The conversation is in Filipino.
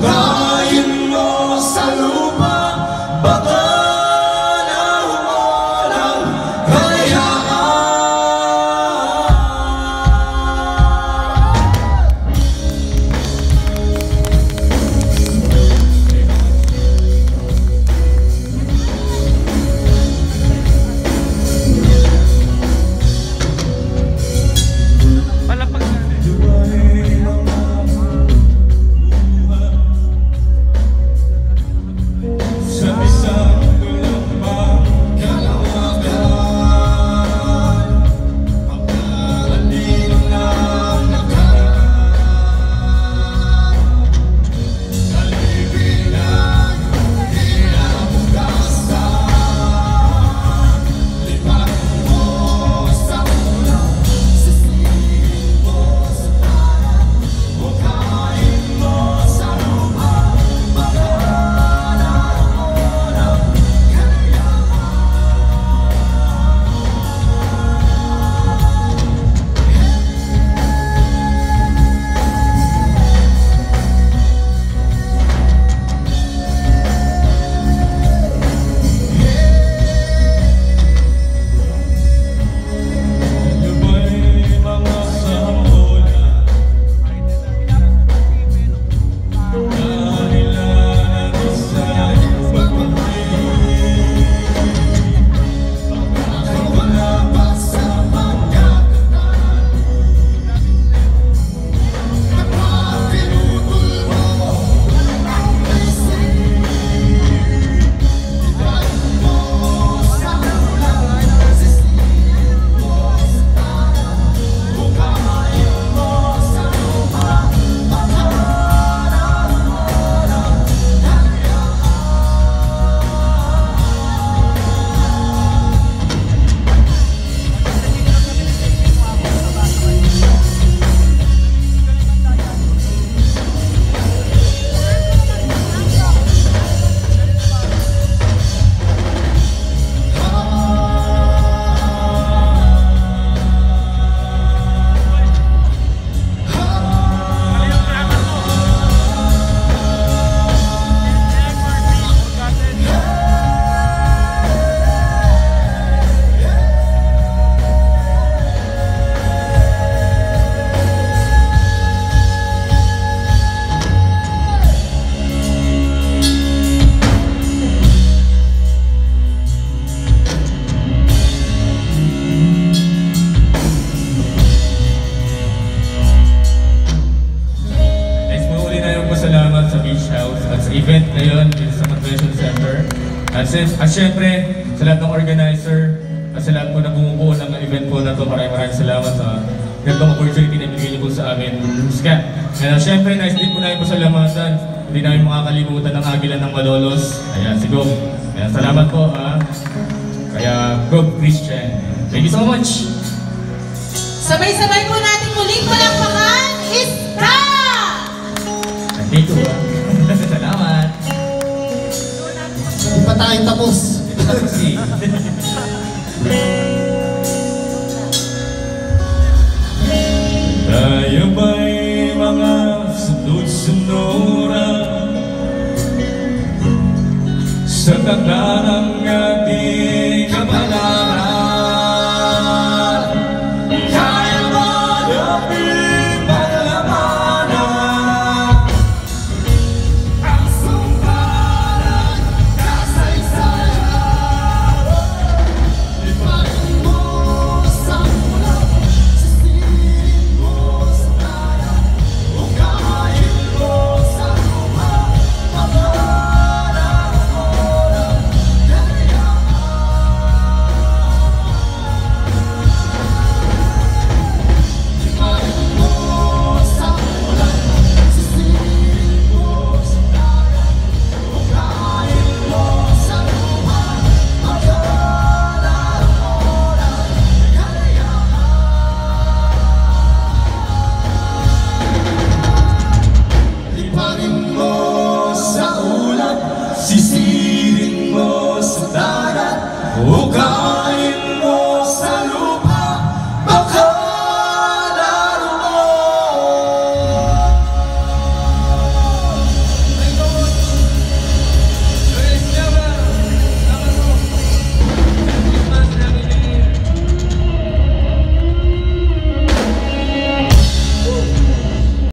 God. Sin- at syempre, sa lahat ng organizer, at sa lahat po na bumubuo ng event po na to, maraming maraming salamat sa gandang opportunity na binigay niyo po sa amin. Ska. And uh, syempre, nice din po namin po sa lamatan. Hindi namin makakalimutan ng Agila ng Malolos. Ayan, si Gog. Ayan, salamat po. ah. Kaya, Gog Christian. Thank you so much. Sabay-sabay po natin muling palakpakan, Iska! Thank you. ah. Tayo tapos. Tayo ba'y mga sunod-sunuran Sa tanda ng